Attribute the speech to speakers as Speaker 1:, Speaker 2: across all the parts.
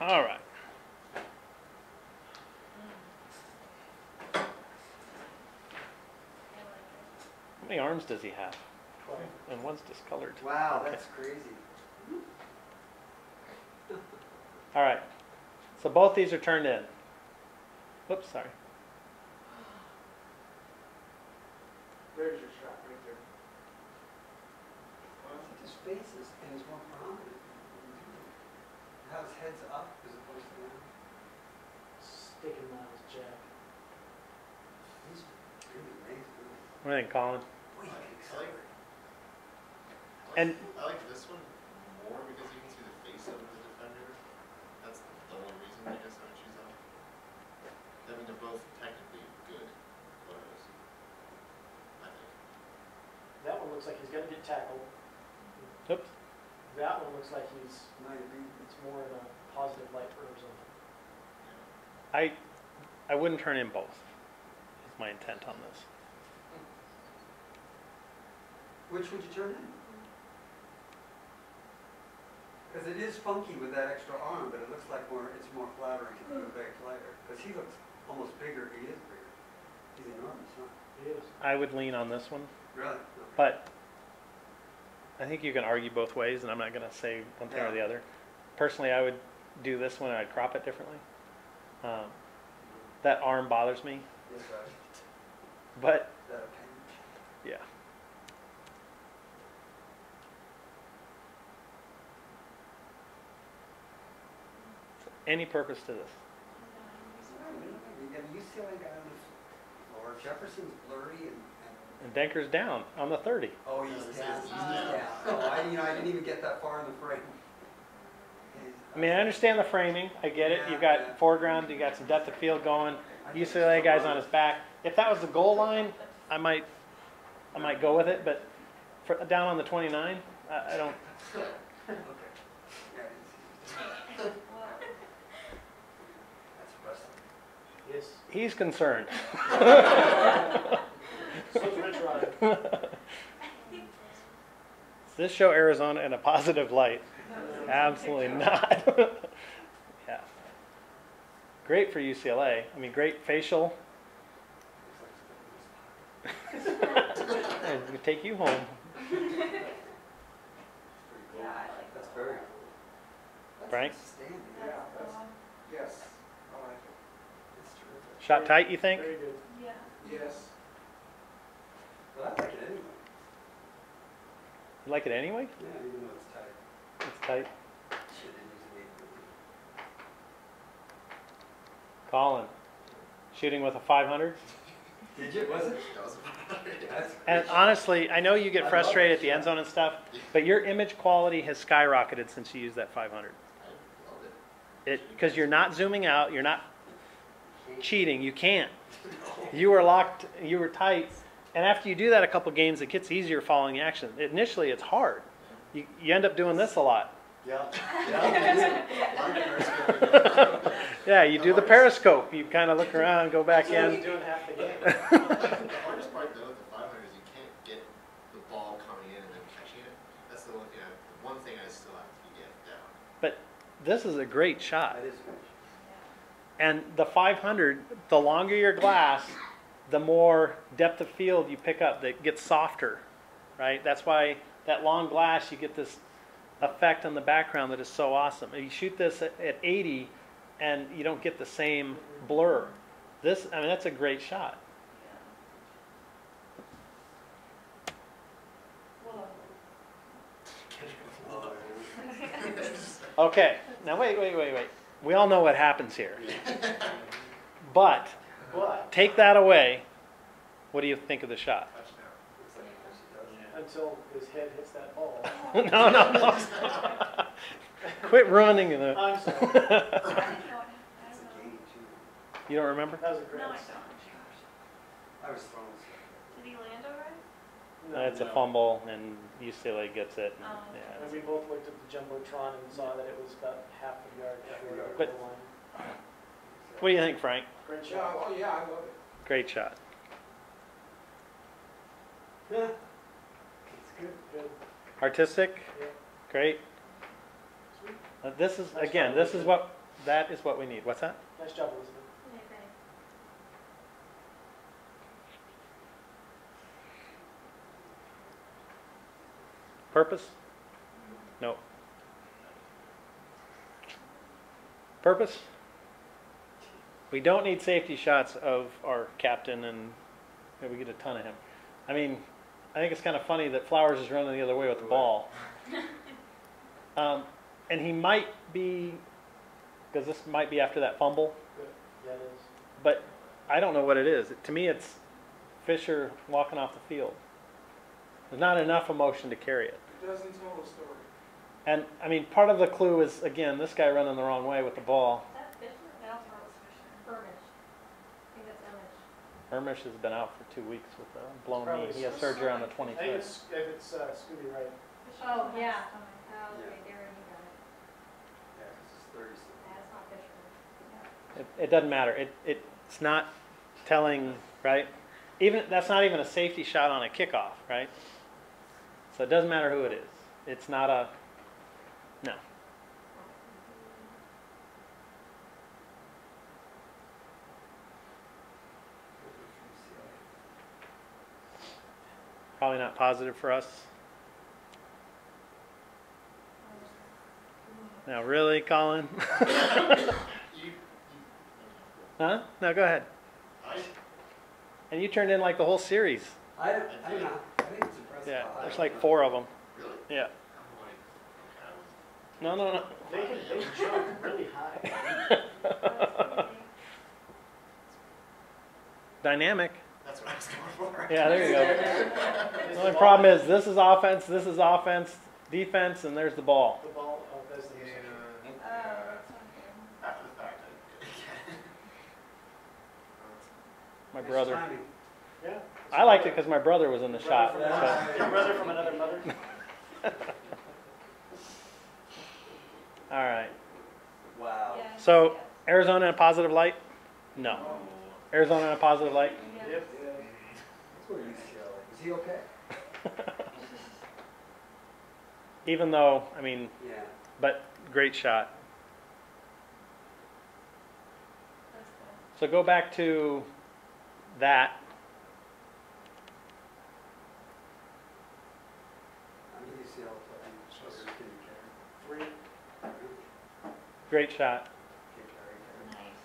Speaker 1: All right. How many arms does he have? And one's discolored.
Speaker 2: Wow,
Speaker 1: Okay.
Speaker 2: that's crazy.
Speaker 1: All right. So both these are turned in. Whoops, sorry.
Speaker 3: There's your shot right there.
Speaker 2: I think his face is, and is more prominent. How his head's up as opposed to down.
Speaker 3: Sticking miles, Jack.
Speaker 2: He's pretty amazing.
Speaker 1: What do you think, Colin?
Speaker 2: Boy, he kicks
Speaker 4: I like-
Speaker 1: And-
Speaker 4: I like this one more because you can see the face of the defender. That's the only reason I guess I would choose that one. I mean, they're both technically good photos. I think.
Speaker 3: That one looks like he's gonna get tackled.
Speaker 1: Oops.
Speaker 3: That one looks like he's,
Speaker 2: Might be.
Speaker 3: it's more of a positive light for Arizona.
Speaker 1: I, I wouldn't turn in both. Is my intent on this.
Speaker 2: Which would you turn in? Because it is funky with that extra arm, but it looks like more, it's more flattering to the back player. Because he looks almost bigger, he is bigger. He's enormous, huh?
Speaker 3: He is.
Speaker 1: I would lean on this one,
Speaker 2: Really?
Speaker 1: but I think you can argue both ways, and I'm not going to say one thing or the other. Personally, I would do this one and I'd crop it differently. Um, that arm bothers me,
Speaker 2: Yes,
Speaker 1: but yeah. Any purpose to this?
Speaker 2: You UCLA guy on the floor, Jefferson's blurry and, and,
Speaker 1: And Denker's down on the 30.
Speaker 2: oh, he's down. he's down. Oh, I, you know, I didn't even get that far in the frame. He's-
Speaker 1: I mean, I understand the framing. I get it. You've
Speaker 2: Yeah, yeah.
Speaker 1: got foreground, you got some depth of field going. UCLA guy's on his back. If that was the goal line, I might, I might go with it. But for, down on the 29, I, I don't.
Speaker 2: Okay. Yeah, I didn't see it. That's wrestling.
Speaker 3: Yes.
Speaker 1: He's concerned. this show Arizona in a positive light? Absolutely not. yeah. Great for UCLA. I mean, great facial.
Speaker 2: Looks like it's got this
Speaker 1: And we take you home.
Speaker 2: Pretty cool. That's very cool. That's
Speaker 1: Frank?
Speaker 2: outstanding.
Speaker 3: Yeah, that's, yes, I like it.
Speaker 2: That's terrific.
Speaker 1: Shot tight, you think?
Speaker 3: Very good. Yeah.
Speaker 2: Yes. But I like it anyway.
Speaker 1: You like it anyway?
Speaker 2: Yeah, even though it's tight.
Speaker 1: It's tight.
Speaker 2: Shit, it needs to be.
Speaker 1: Colin, shooting with a 500.
Speaker 2: Did you, was it?
Speaker 4: That was
Speaker 2: That's
Speaker 1: And honestly, I know you get frustrated at the end zone and stuff, but your image quality has skyrocketed since you used that 500.
Speaker 4: I loved it.
Speaker 1: It because you're not zooming out, you're not cheating. You can't. You were locked. You were tight. And after you do that a couple games, it gets easier following the action. Initially, it's hard. You, you end up doing this a lot.
Speaker 2: Yeah, yeah.
Speaker 1: Yeah, you do the periscope. You kind of look around, go back
Speaker 3: So he's
Speaker 1: in.
Speaker 3: doing half the game.
Speaker 4: The hardest part though with the 500 is you can't get the ball coming in and then catching it. That's the one thing. I, the one thing I still have to get down.
Speaker 1: But this is a great shot.
Speaker 2: That is good.
Speaker 1: And the 500, the longer your glass, the more depth of field you pick up that gets softer, right? That's why that long glass, you get this effect on the background that is so awesome. If you shoot this at, at 80 and you don't get the same blur. This, I mean, that's a great shot. Okay, now wait, wait, wait, wait. We all know what happens here. But
Speaker 3: But
Speaker 1: take that away. What do you think of the shot?
Speaker 4: Touchdown.
Speaker 2: looks like it actually does.
Speaker 3: until his head hits that ball.
Speaker 1: no, no, no. Quit running the.
Speaker 3: I'm sorry.
Speaker 2: It's a game too.
Speaker 1: You don't remember?
Speaker 3: That was a great.
Speaker 5: No, I
Speaker 2: I was throwing.
Speaker 5: Did he land all right?
Speaker 3: No,
Speaker 1: it's a fumble, and UCLA gets it. and-
Speaker 5: Oh.
Speaker 1: yeah,
Speaker 3: And we both looked at the jumbotron and saw that it was about half a yard short of the
Speaker 1: But-
Speaker 3: line.
Speaker 1: What do you think, Frank?
Speaker 3: Great shot.
Speaker 6: oh yeah, I love it.
Speaker 1: Great shot.
Speaker 3: Yeah. It's good, good.
Speaker 1: Artistic,
Speaker 3: Yeah.
Speaker 1: great.
Speaker 3: Sweet.
Speaker 1: Uh, this is
Speaker 3: Nice
Speaker 1: again. This is what that is what we need. What's that?
Speaker 3: Nice job, Elizabeth.
Speaker 1: Purpose? No. Purpose? We don't need safety shots of our captain and maybe we get a ton of him. I mean, I think it's kind of funny that Flowers is running the other way with the ball. Um, and he might be, because this might be after that fumble,
Speaker 3: Yeah, it is.
Speaker 1: but I don't know what it is. To me, it's Fisher walking off the field. There's not enough emotion to carry it.
Speaker 6: It doesn't tell the story.
Speaker 1: And I mean, part of the clue is again this guy running the wrong way with the ball.
Speaker 5: Is that Fisher? I also thought it was Fisher. Ermish. I think that's Ermish.
Speaker 1: Ermish has been out for two weeks with a blown
Speaker 3: Probably
Speaker 1: knee. He has surgery on the
Speaker 3: I think
Speaker 1: 25th.
Speaker 3: it's, if it's uh, Scooby Wright.
Speaker 5: Fisher Oh, yeah. Oh, okay,
Speaker 2: Yeah.
Speaker 5: Darren, you got it.
Speaker 2: Yeah, 'cause it's thirty
Speaker 5: That's not Fisher.
Speaker 1: It, it doesn't matter. It, it's not telling, right? Even that's not even a safety shot on a kickoff, right? So it doesn't matter who it is. It's not a no. Probably not positive for us. Now, really, Colin?
Speaker 4: You, you,
Speaker 1: huh? No, go ahead. And you turned in like the whole series.
Speaker 2: I I I think it's impressive.
Speaker 1: Yeah, there's like four of them.
Speaker 4: really?
Speaker 1: Yeah.
Speaker 4: I'm like, okay, I was
Speaker 1: No, no, no.
Speaker 3: They they jump really high.
Speaker 1: Dynamic.
Speaker 4: That's what I was going for.
Speaker 1: Yeah, there you go. The only problem is this is offense, this is offense, defense, and there's the ball.
Speaker 3: The ball, uh, oh, uh, that's the
Speaker 4: Yeah.
Speaker 5: Oh, that's not good.
Speaker 4: After the fact, I.
Speaker 1: My brother.
Speaker 3: Yeah.
Speaker 1: I liked it because my brother was in the shot. So-
Speaker 3: your brother from another mother?
Speaker 1: All right.
Speaker 2: Wow.
Speaker 5: Yeah,
Speaker 1: So. Arizona in a positive light? No. Oh. Arizona in a positive light?
Speaker 5: Yeah.
Speaker 3: Yep.
Speaker 2: That's UCLA. Is he okay?
Speaker 1: Even though, I mean,
Speaker 2: Yeah.
Speaker 1: but great shot.
Speaker 5: That's good.
Speaker 1: So go back to that.
Speaker 2: I'm a UCLA player. So can you?
Speaker 3: Three.
Speaker 1: Great shot.
Speaker 2: Can carry, carry.
Speaker 5: Nice,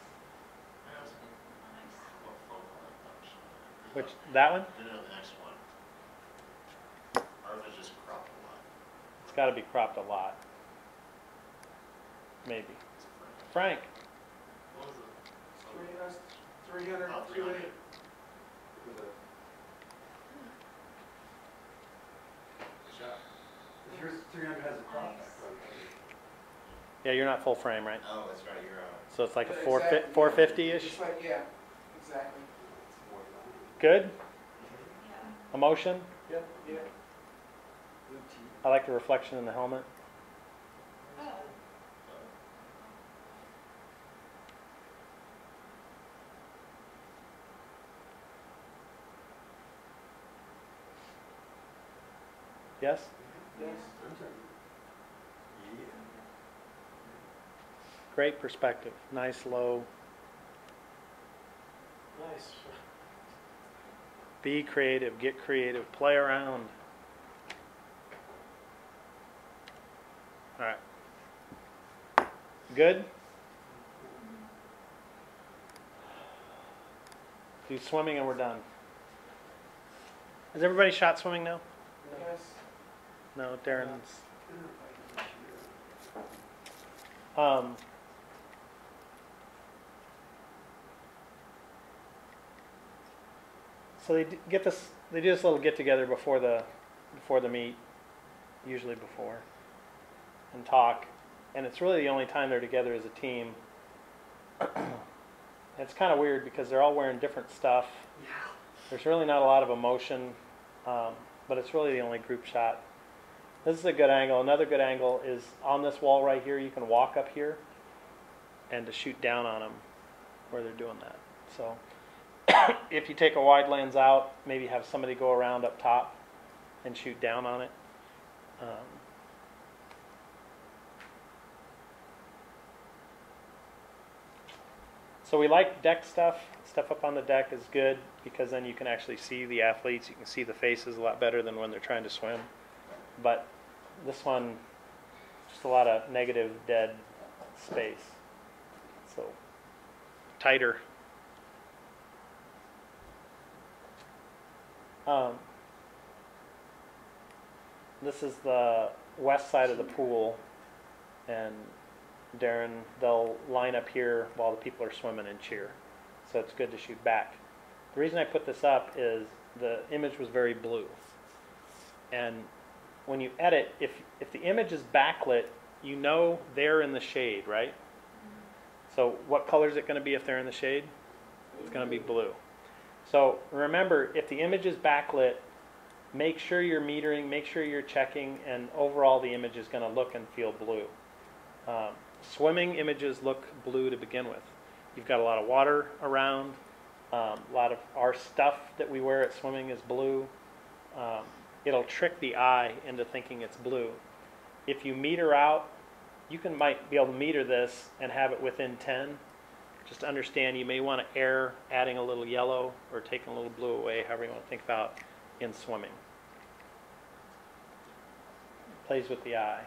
Speaker 4: I was
Speaker 5: nice.
Speaker 4: well, focal on that shot.
Speaker 1: Which that one?
Speaker 4: No, no, the next one. Ours is just cropped a lot.
Speaker 1: It's got to be cropped a lot. Maybe.
Speaker 4: It's a.
Speaker 1: Frank.
Speaker 4: What was it?
Speaker 6: Three, that's three hundred,
Speaker 4: Oh,
Speaker 6: two
Speaker 4: 300.
Speaker 6: eighty.
Speaker 4: Good shot.
Speaker 2: Yours, three hundred has a crop back front.
Speaker 1: Yeah, you're not full frame, right?
Speaker 4: Oh, that's right, you're, uh,
Speaker 1: So it's like a
Speaker 6: Yeah,
Speaker 1: four
Speaker 6: exactly,
Speaker 1: four fifty ish.
Speaker 6: It's like, yeah, exactly.
Speaker 2: It's more than
Speaker 1: Good.
Speaker 5: Yeah.
Speaker 1: Emotion.
Speaker 3: Yep.
Speaker 6: Yeah.
Speaker 2: blue.
Speaker 1: I like the reflection in the helmet.
Speaker 5: Oh,
Speaker 1: Yes.
Speaker 6: Yes.
Speaker 2: I'm sorry.
Speaker 1: Great perspective. Nice low.
Speaker 3: Nice.
Speaker 1: Be creative. Get creative. Play around. All right. Good. Do swimming and we're done. Has everybody shot swimming now?
Speaker 6: Yes.
Speaker 1: No, Darren's.
Speaker 2: I don't know if I can shoot it.
Speaker 1: Um, so they d- get this. They do this little get together before the before the meet, usually before, and talk. And it's really the only time they're together as a team. it's kind of weird because they're all wearing different stuff.
Speaker 2: Yeah.
Speaker 1: There's really not a lot of emotion, um, but it's really the only group shot. This is a good angle. Another good angle is on this wall right here. You can walk up here and to shoot down on them where they're doing that. So if you take a wide lens out, maybe have somebody go around up top and shoot down on it. Um, So we like deck stuff. Stuff up on the deck is good because then you can actually see the athletes. You can see the faces a lot better than when they're trying to swim. But this one, just a lot of negative dead space. So tighter. Um, this is the west side of the pool, and Darren, they'll line up here while the people are swimming and cheer. So it's good to shoot back. The reason I put this up is the image was very blue. And when you edit, if, if the image is backlit, you know they're in the shade, right? So what color is it going to be if they're in the shade? It's going to be blue. So remember, if the image is backlit, make sure you're metering, make sure you're checking, and overall the image is going to look and feel blue. Um, swimming images look blue to begin with. You've got a lot of water around. Um, a lot of our stuff that we wear at swimming is blue. Um, it'll trick the eye into thinking it's blue. If you meter out, you can might be able to meter this and have it within 10. Just understand you may want to err adding a little yellow or taking a little blue away, however you want to think about in swimming. It Plays with the eye.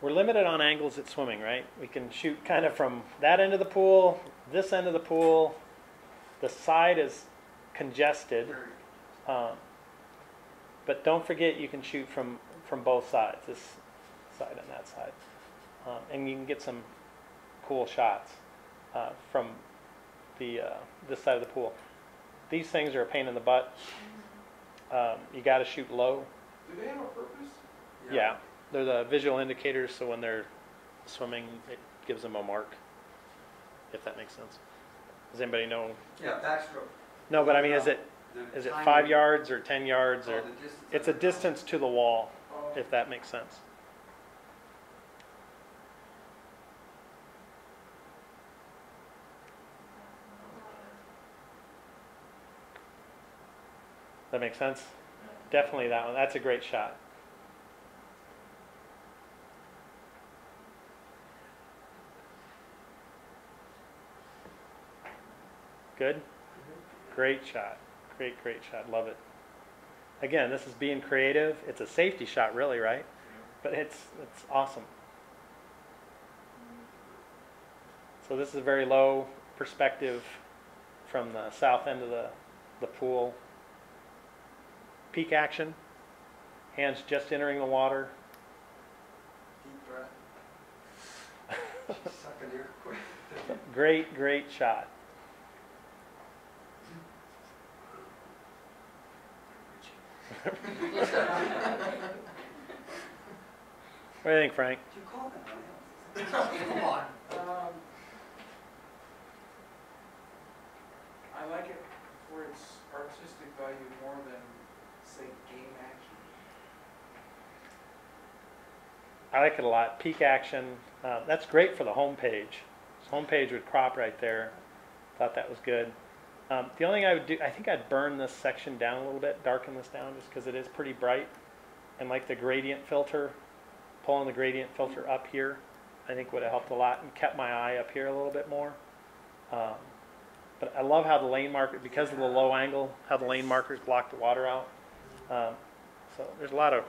Speaker 1: We're limited on angles at swimming, right? We can shoot kind of from that end of the pool, this end of the pool. The side is congested, um, but don't forget you can shoot from from both sides, this side and that side, um, and you can get some cool shots uh, from the uh, this side of the pool. These things are a pain in the butt. Um, you got to shoot low.
Speaker 6: Do they have a purpose?
Speaker 1: Yeah, they're the visual indicators, so when they're swimming, it gives them a mark. If that makes sense. Does anybody know?
Speaker 2: Yeah, backstroke.
Speaker 1: No, but I mean, is it is it five yards or ten yards
Speaker 2: oh,
Speaker 1: or?
Speaker 2: the
Speaker 1: It's a distance to the wall,
Speaker 6: Oh,
Speaker 1: if that makes sense. That makes sense. Definitely that one. That's a great shot. Good. Mm-hmm. Great shot. Great, great shot. Love it. Again, this is being creative. It's a safety shot, really, right? But it's it's awesome. So this is a very low perspective from the south end of the, the pool. Peak action. Hands just entering the water.
Speaker 2: Deep breath. Sucking air quick.
Speaker 1: Great, great shot. What do you think, Frank?
Speaker 2: Did you call that one? Come on.
Speaker 6: Um, I like it for its artistic value more than, say, game action.
Speaker 1: I like it a lot. Peak action. Uh, that's great for the homepage. Homepage would crop right there. Thought that was good. Um, the only thing I would do, I think I'd burn this section down a little bit, darken this down just because it is pretty bright. And like the gradient filter, pulling the gradient filter up here, I think would have helped a lot and kept my eye up here a little bit more. Um, but I love how the lane marker, because of the low angle, how the lane markers block the water out. Um, so there's a lot of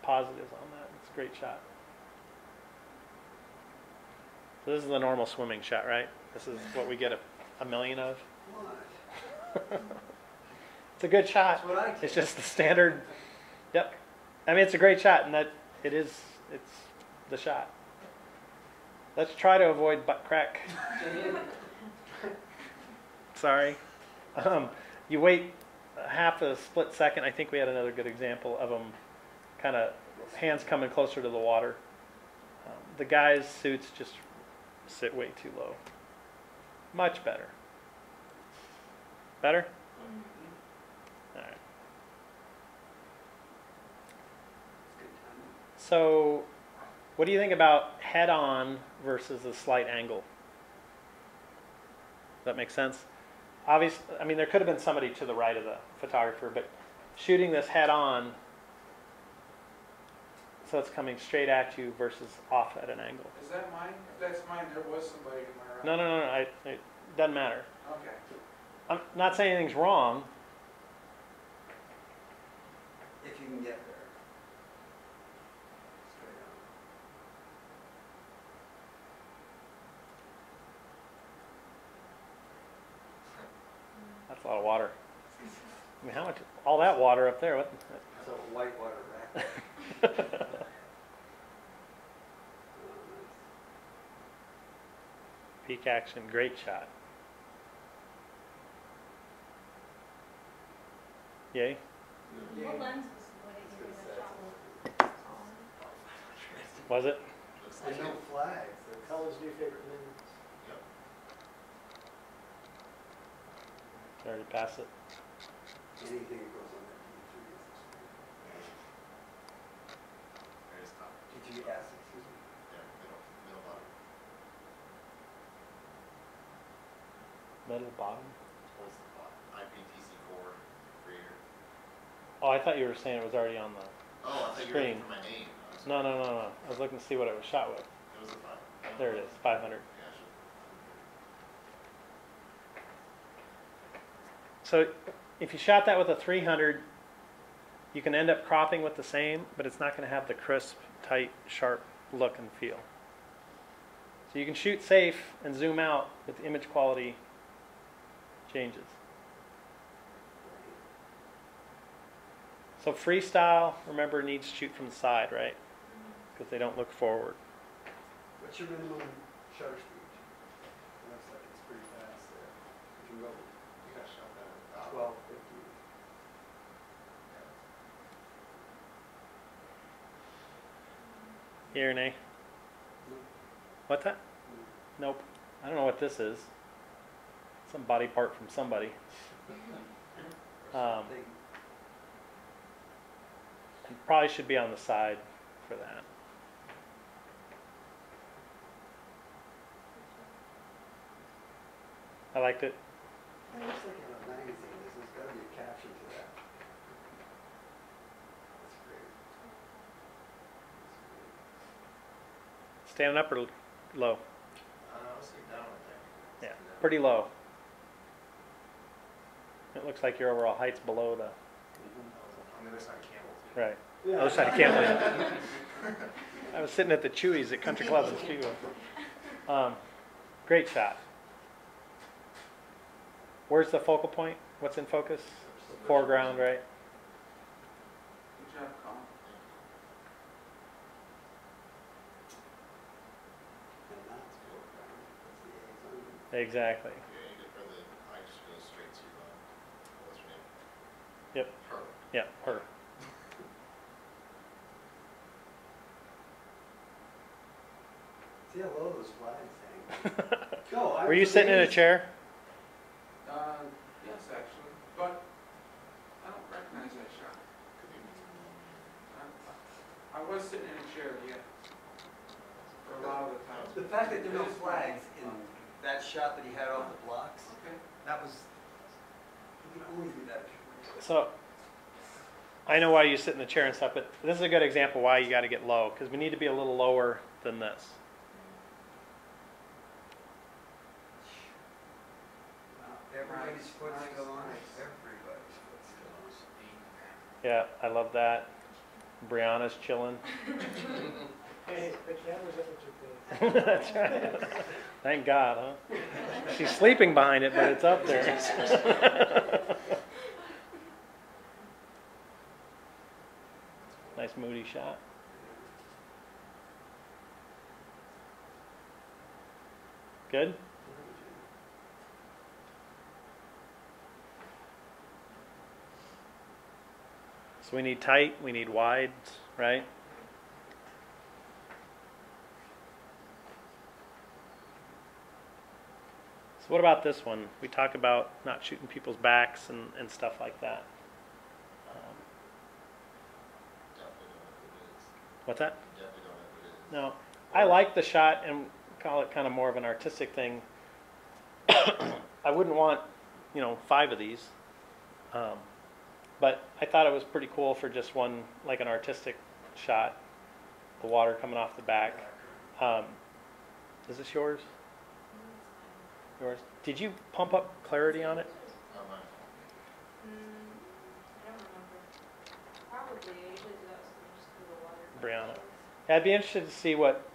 Speaker 1: positives on that. It's a great shot. So this is the normal swimming shot, right? This is what we get a, a million of. It's a good shot.
Speaker 2: That's what I
Speaker 1: It's just the standard. Yep. I mean, it's a great shot, and that it is. It's the shot. Let's try to avoid butt crack. Sorry. Um, you wait half a split second. I think we had another good example of them, kind of hands coming closer to the water. Um, the guys' suits just sit way too low. Much better. Better. All right. So, what do you think about head on versus a slight angle? Does that make sense? Obviously, I mean, there could have been somebody to the right of the photographer, but shooting this head on, so it's coming straight at you versus off at an angle.
Speaker 6: Is that mine? If that's mine, there was somebody to my right.
Speaker 1: No, no, no, no I, it doesn't matter.
Speaker 6: Okay.
Speaker 1: I'm not saying anything's wrong.
Speaker 2: If you can get there.
Speaker 1: That's a lot of water. I mean, how much? All that water up there. What?
Speaker 2: So whitewater rack. Oh, nice.
Speaker 1: Peak action, great shot. Yay.
Speaker 5: Was, what did you
Speaker 2: It's
Speaker 5: give
Speaker 2: good
Speaker 5: it a shot with?
Speaker 1: Was it?
Speaker 4: Looks like
Speaker 2: There's no flags. There's-
Speaker 3: Colors do favorite.
Speaker 4: Yep.
Speaker 1: Already passed it.
Speaker 2: Anything that goes on that is extreme.
Speaker 4: Very top.
Speaker 2: P three excuse me.
Speaker 4: Yeah, middle, middle bottom.
Speaker 1: Middle bottom.
Speaker 4: Towards the bottom. IPTC four, rear.
Speaker 1: Oh, I thought you were saying it was already on the.
Speaker 4: Oh, I thought you were
Speaker 1: Screen.
Speaker 4: looking for my name. I was-
Speaker 1: No, no, no, no. I was looking to see what it was shot with.
Speaker 4: It was a five.
Speaker 1: There it is, 500.
Speaker 4: Gotcha.
Speaker 1: So if you shot that with a 300, you can end up cropping with the same, but it's not going to have the crisp, tight, sharp look and feel. So you can shoot safe and zoom out, but the image quality changes. So freestyle, remember, needs to shoot from the side, right? Because they don't look forward.
Speaker 2: What's your minimum shutter speed? It Looks like it's pretty fast there. You can go
Speaker 4: You got shot that at about.
Speaker 2: twelve, fifteen.
Speaker 1: Here, nay. What's that? Nope. I don't know what this is. Some body part from somebody. Um, Probably should be on the side for that. I liked it.
Speaker 2: It looks like in a magazine, this has gotta be a caption to that. That's great. That's
Speaker 1: Standing up or low?
Speaker 4: Uh, I was sitting down, I think.
Speaker 1: Yeah,
Speaker 4: Let's do that.
Speaker 1: pretty low. It looks like your overall height's below the.
Speaker 4: I was On the other side of Campbell too.
Speaker 1: Right.
Speaker 3: Yeah.
Speaker 1: Other side of Camp I was sitting at the Chewies at Country Club in Speedway. Um, great shot. Where's the focal point? What's in focus? Foreground, right?
Speaker 6: Good job, Colin.
Speaker 2: And that's good, right? That's the A zone.
Speaker 1: Exactly.
Speaker 4: Yeah, you get for the, I just go straight to, uh, what's her name?
Speaker 1: Yep.
Speaker 4: Her.
Speaker 1: Yeah, her.
Speaker 2: See how low those flags? No, I
Speaker 1: Were you sitting in a chair?
Speaker 6: Uh, yes, actually, but I don't recognize that shot.
Speaker 4: Could be.
Speaker 6: I- I was sitting in a chair, yeah, for a lot of the time.
Speaker 2: The fact that there are no flags in that shot that he had off the blocks,
Speaker 6: Okay.
Speaker 2: that was, you can only do that.
Speaker 1: So, I know why you sit in the chair and stuff, but this is a good example why you got to get low because we need to be a little lower than this.
Speaker 2: Wow, Everybody's
Speaker 6: Nice,
Speaker 2: foot's
Speaker 6: nice,
Speaker 2: still on it,
Speaker 6: nice.
Speaker 2: everybody's foot's still on it.
Speaker 1: Yeah, I love that. Brianna's chilling.
Speaker 3: Hey, the camera's up at your face.
Speaker 1: That's right. Thank God, huh? She's sleeping behind it, but it's up there. nice moody shot. Good? So we need tight, we need wides, right? So what about this one? We talk about not shooting people's backs and, and stuff like that. Um, what's that? No, I like the shot and call it kind of more of an artistic thing. I wouldn't want, you know, five of these. Um, but I thought it was pretty cool for just one, like an artistic shot. the water coming off the back. Um, is this yours? Yours? Did you pump up clarity on it?
Speaker 5: I don't remember. Probably, I usually do that with just the water.
Speaker 1: Brianna. I'd be interested to see what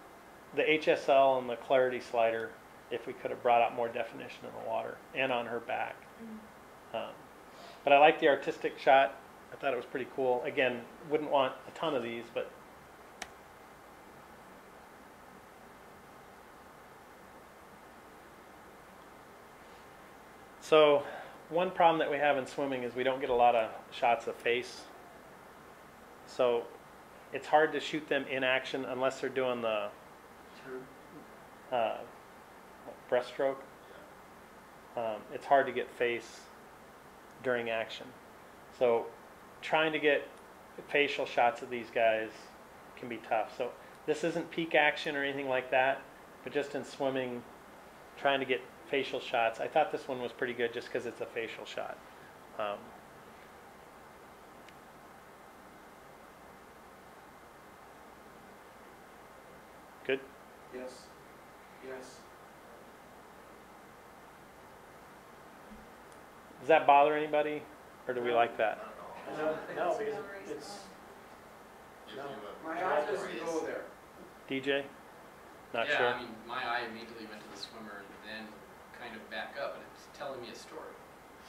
Speaker 1: the HSL and the clarity slider, if we could have brought out more definition in the water and on her back. Um, but I like the artistic shot. I thought it was pretty cool. Again, wouldn't want a ton of these, but so one problem that we have in swimming is we don't get a lot of shots of face. So it's hard to shoot them in action unless they're doing the uh, breaststroke. Um, it's hard to get face during action. So trying to get facial shots of these guys can be tough. So this isn't peak action or anything like that, but just in swimming, trying to get facial shots. I thought this one was pretty good just because it's a facial shot. Um, good.
Speaker 6: Yes, yes.
Speaker 1: Does that bother anybody, or do we like that?
Speaker 4: Not.
Speaker 3: No, no,
Speaker 5: It's
Speaker 3: because it's, No.
Speaker 6: My eye doesn't go there.
Speaker 1: DJ? Not
Speaker 7: yeah,
Speaker 1: sure.
Speaker 7: I mean, my eye immediately went to the swimmer and then kind of back up, and it's telling me a story.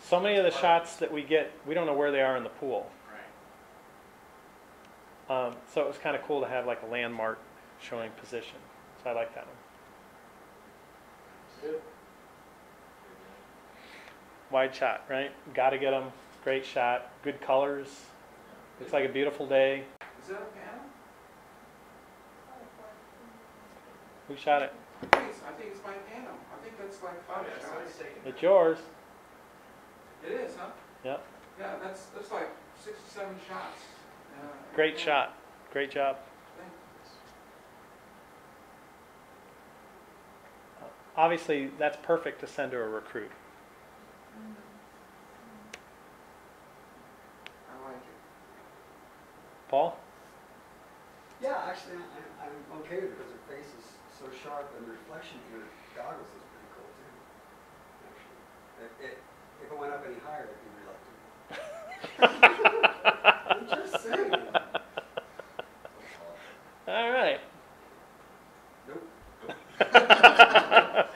Speaker 1: So many of the shots that we get, we don't know where they are in the pool.
Speaker 7: Right.
Speaker 1: Um, so it was kind of cool to have like a landmark showing position. So I like that one.
Speaker 3: good.
Speaker 1: Wide shot, right? Got to get them. Great shot. Good colors. Looks like a beautiful day.
Speaker 6: Is that a panel?
Speaker 1: Who shot it?
Speaker 6: Please, I think it's my panel. I think that's like five
Speaker 7: Yeah, so
Speaker 6: shots.
Speaker 7: it's.
Speaker 1: It's yours.
Speaker 6: It is, huh?
Speaker 1: Yep.
Speaker 6: Yeah, that's, that's like six or seven shots. Uh,
Speaker 1: Great
Speaker 6: yeah.
Speaker 1: shot. Great job. Obviously, that's perfect to send to a recruit. Mm-hmm.
Speaker 6: I like it.
Speaker 1: Paul?
Speaker 2: Yeah, actually, I, I'm okay with it because her face is so sharp and the reflection in her goggles is pretty cool too. Actually, if it, if it went up any higher, I'd be reluctant. I'm just saying.
Speaker 1: All right.
Speaker 2: Nope.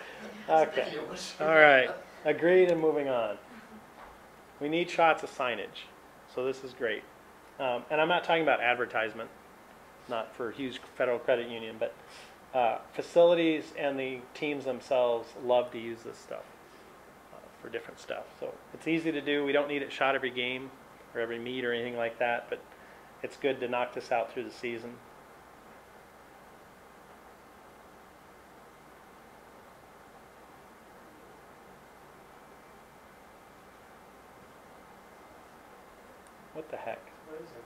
Speaker 1: Okay. All right. Agreed and moving on. We need shots of signage. So this is great. Um, and I'm not talking about advertisement, not for Hughes Federal Credit Union, but uh, facilities and the teams themselves love to use this stuff uh, for different stuff. So it's easy to do. We don't need it shot every game or every meet or anything like that, but it's good to knock this out through the season. What the heck?
Speaker 3: What is it?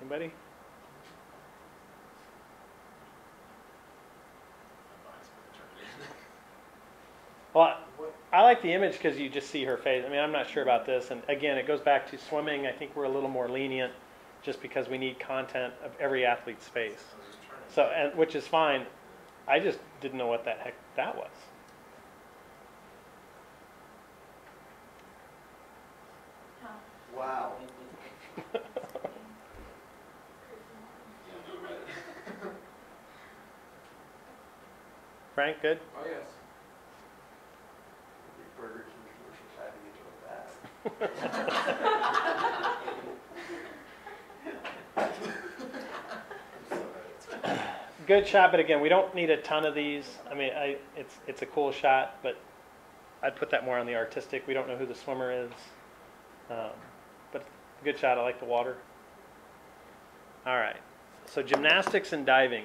Speaker 1: Anybody? Well, I like the image because you just see her face. I mean, I'm not sure about this. And again, it goes back to swimming. I think we're a little more lenient just because we need content of every athlete's face. So, and which is fine. I just didn't know what that heck that was. Frank, good.
Speaker 6: Oh, yes.
Speaker 2: Burger King commercial diving into a.
Speaker 1: Good shot, but again, we don't need a ton of these. I mean, I, it's it's a cool shot, but I'd put that more on the artistic. We don't know who the swimmer is, um, but good shot. I like the water. All right, so gymnastics and diving.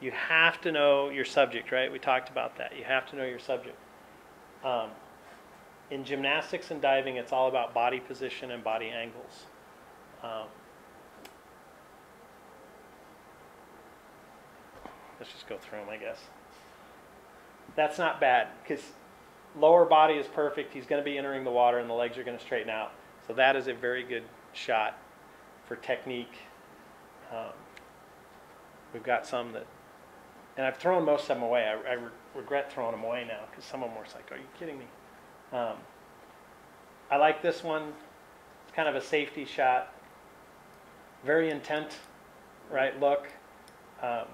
Speaker 1: You have to know your subject, right? We talked about that. You have to know your subject. Um, in gymnastics and diving, it's all about body position and body angles. Um, let's just go through them, I guess. That's not bad because lower body is perfect. He's going to be entering the water and the legs are going to straighten out. So that is a very good shot for technique. Um, we've got some that, and I've thrown most of them away. I, I re- regret throwing them away now because some of them were like, "Are you kidding me?" Um, I like this one. It's kind of a safety shot. Very intent, right look. Um,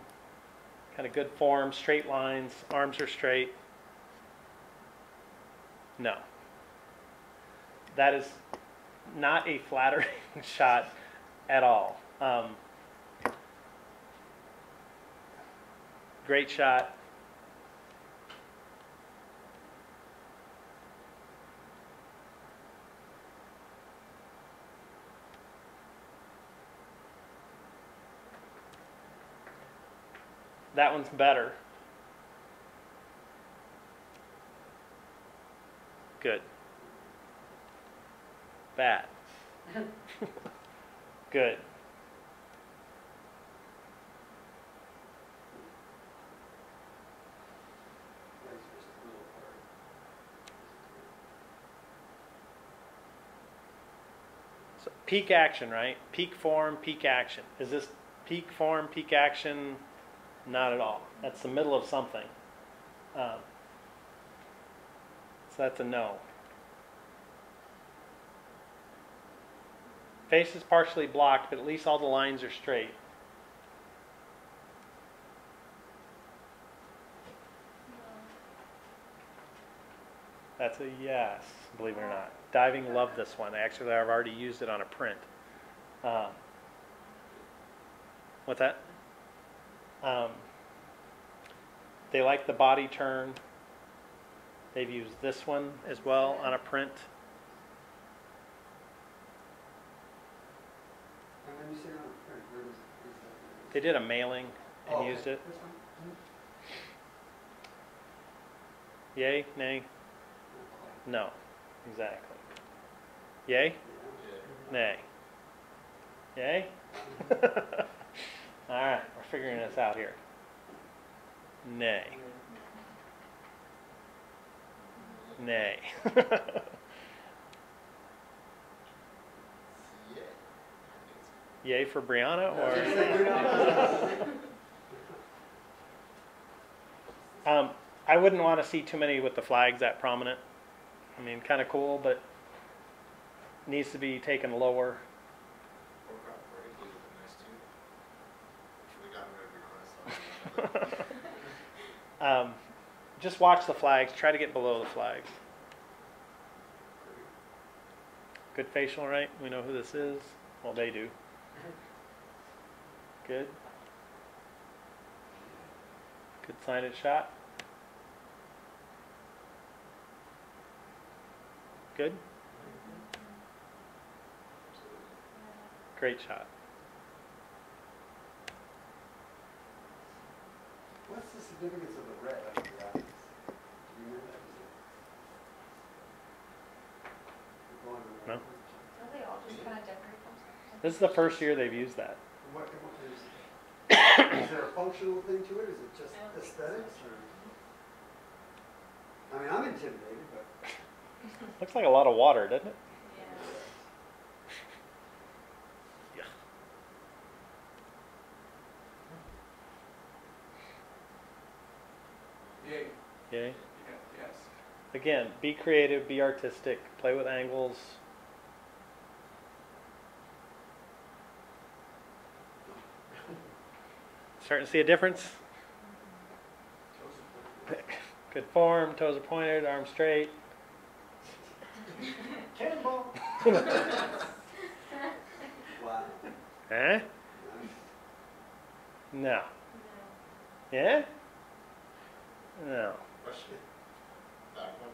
Speaker 1: kind of good form, straight lines, arms are straight. No. That is not a flattering shot at all. Um, great shot. That one's better. Good. Bad. Good.
Speaker 2: Legs are just a little apart.
Speaker 1: So peak action, right? Peak form, peak action. Is this peak form, peak action? Not at all. That's the middle of something. Um, so that's a no. Face is partially blocked, but at least all the lines are straight. That's a yes, believe it or not. Diving love this one. Actually, I've already used it on a print. Um, what's that? Um, they like the body turn. They've used this one as well on a print.
Speaker 2: And when you say on print, where does, is that?
Speaker 1: They did a mailing and
Speaker 2: Oh,
Speaker 1: used it. Yay? Nay? No. Exactly. Yay? Nay. Yay? All right, we're figuring this out here. Nay. Nay. Yay for Brianna or?
Speaker 2: say good enough.
Speaker 1: Um, I wouldn't want to see too many with the flags that prominent. I mean, kind of cool, but needs to be taken lower. Um, just watch the flags. Try to get below the flags. Good facial, right? We know who this is. Well, they do. Good. Good sighted shot. Good. Great shot.
Speaker 2: What's the significance of the red under the eyes? Do you know that? Is it- We're going to the-
Speaker 1: No.
Speaker 5: Don't they all just kind of decorate themselves?
Speaker 1: This is the first year they've used that.
Speaker 2: What, what is, is there a functional thing to it? Is it just
Speaker 5: I don't so.
Speaker 2: aesthetics or? I mean, I'm intimidated, but
Speaker 1: Looks like a lot of water, doesn't it?
Speaker 5: Yeah.
Speaker 6: Yay,
Speaker 1: Yay.
Speaker 6: yeah, yes.
Speaker 1: Again, be creative, be artistic, play with angles. Starting to see a difference? Good form, toes are pointed, arms straight.
Speaker 2: Wow.
Speaker 1: Eh? No.
Speaker 5: No.
Speaker 1: Yeah? No.
Speaker 4: Question. Back one.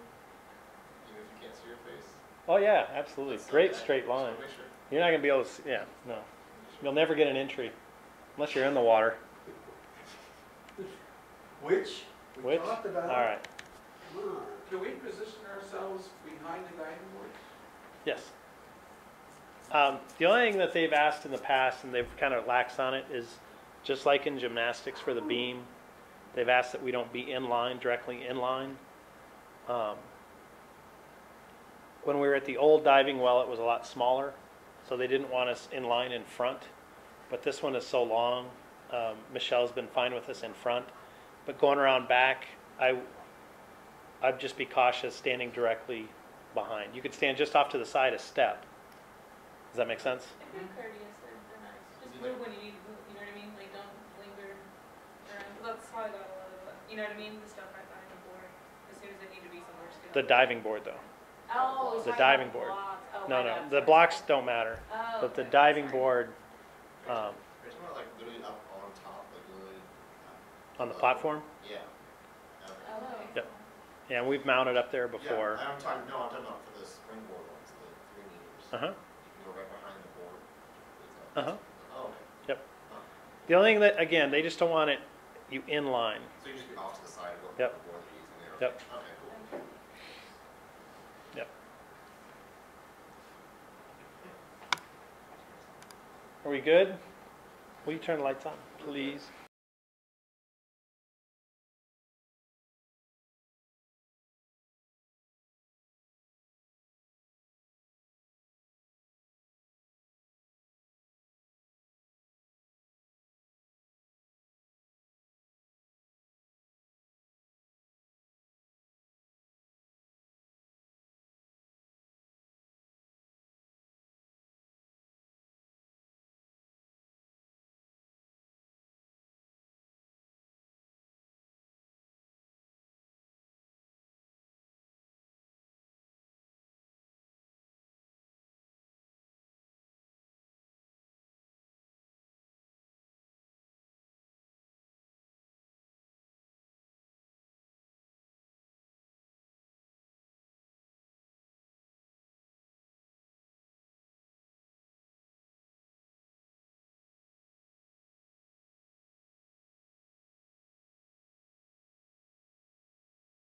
Speaker 4: Even if you can't see your face.
Speaker 1: Oh yeah, absolutely.
Speaker 4: That's
Speaker 1: Great straight line.
Speaker 4: sure.
Speaker 1: You're not gonna be able to. See, yeah, no. You'll never get an entry unless you're in the water.
Speaker 2: Which? We
Speaker 1: Which?
Speaker 2: talked about.
Speaker 1: All right.
Speaker 2: Come on.
Speaker 6: Do we position ourselves behind the diving boards?
Speaker 1: Yes. Um, the only thing that they've asked in the past, and they've kind of laxed on it, is just like in gymnastics for the beam, they've asked that we don't be in line, directly in line. Um, when we were at the old diving well, it was a lot smaller, so they didn't want us in line in front. But this one is so long, um, Michelle's been fine with us in front. But going around back, I, I'd just be cautious standing directly behind. You could stand just off to the side a step. Does that make sense?
Speaker 5: If you're courteous, they're, they're nice. Just move when you need to move, you know what I mean? Like, don't linger around. 'Cause That's how I got a lot of, the- you know what I mean? The stuff right behind the board. As soon as they need to be somewhere still.
Speaker 1: The diving board though.
Speaker 5: Oh,
Speaker 1: the diving board.
Speaker 5: Oh,
Speaker 1: No,
Speaker 5: my
Speaker 1: no,
Speaker 5: bad,
Speaker 1: the
Speaker 5: sorry,
Speaker 1: blocks don't matter,
Speaker 5: Oh,
Speaker 1: but the
Speaker 5: okay,
Speaker 1: diving board, um,
Speaker 4: Are you talking about like literally up on top, like literally?
Speaker 1: on the
Speaker 4: uh,
Speaker 1: platform,
Speaker 4: Yeah. Okay.
Speaker 5: Oh,
Speaker 1: Yep. yeah, we've mounted up there before.
Speaker 4: Yeah, I'm talking, no, I'm talking about for the springboard ones, the three meters.
Speaker 1: Uh-huh,
Speaker 4: You can go right behind the board. It's up.
Speaker 1: uh-huh.
Speaker 4: Oh, okay.
Speaker 1: Yep. The only thing that, again, they just don't want it, you in line.
Speaker 4: So you just be off to the side of the
Speaker 1: Yep.
Speaker 4: the board that you're using there?
Speaker 1: Yep.
Speaker 4: Okay, cool.
Speaker 1: Yep. Are we good? Will you turn the lights on, please?